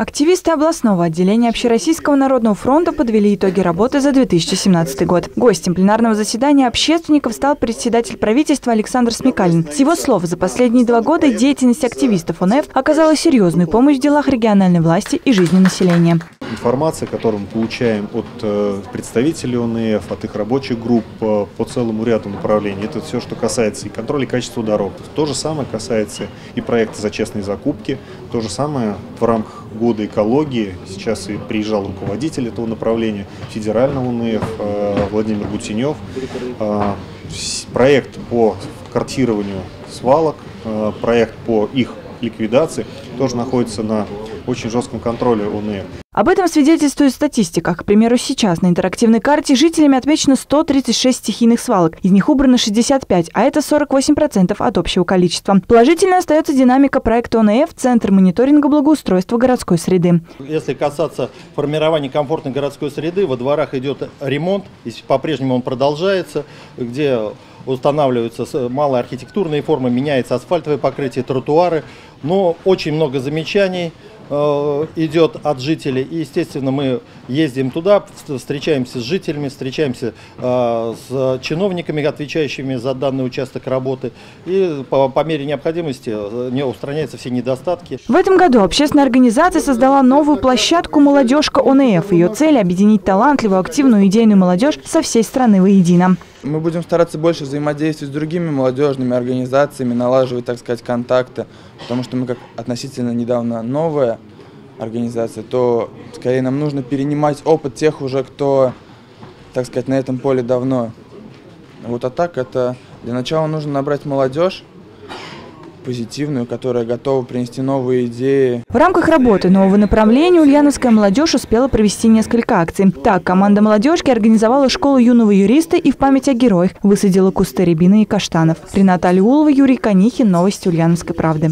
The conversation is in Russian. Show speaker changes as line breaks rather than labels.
Активисты областного отделения Общероссийского народного фронта подвели итоги работы за 2017 год. Гостем пленарного заседания общественников стал председатель правительства Александр Смекалин. С его слов, за последние два года деятельность активистов ОНФ оказала серьезную помощь в делах региональной власти и жизни населения
информация, которую мы получаем от э, представителей ОНФ, от их рабочих групп по целому ряду направлений. Это все, что касается и контроля качества дорог. То же самое касается и проекта за честные закупки. То же самое в рамках года экологии. Сейчас и приезжал руководитель этого направления, федерального ОНФ э, Владимир Гутенев. Э, проект по картированию свалок, проект по их ликвидации тоже находится на очень жестком контроле ОНФ.
Об этом свидетельствует статистика. К примеру, сейчас на интерактивной карте жителями отмечено 136 стихийных свалок. Из них убрано 65, а это 48% от общего количества. Положительно остается динамика проекта ОНФ «Центр мониторинга благоустройства городской среды».
Если касаться формирования комфортной городской среды, во дворах идет ремонт, и по-прежнему он продолжается, где устанавливаются малые архитектурные формы, меняется асфальтовое покрытие, тротуары. Но очень много замечаний – идет от жителей. И, естественно, мы ездим туда, встречаемся с жителями, встречаемся э, с чиновниками, отвечающими за данный участок работы. И по, по мере необходимости э, не устраняются все недостатки.
В этом году общественная организация создала новую площадку «Молодежка ОНФ». Ее цель – объединить талантливую, активную, идейную молодежь со всей страны воедино.
Мы будем стараться больше взаимодействовать с другими молодежными организациями, налаживать, так сказать, контакты, потому что мы как относительно недавно новая организация, то скорее нам нужно перенимать опыт тех уже, кто, так сказать, на этом поле давно. Вот а так это для начала нужно набрать молодежь, позитивную, которая готова принести новые идеи.
В рамках работы нового направления ульяновская молодежь успела провести несколько акций. Так, команда молодежки организовала школу юного юриста и в память о героях высадила кусты рябины и каштанов. Рената Алиулова, Юрий Конихин. Новости Ульяновской правды.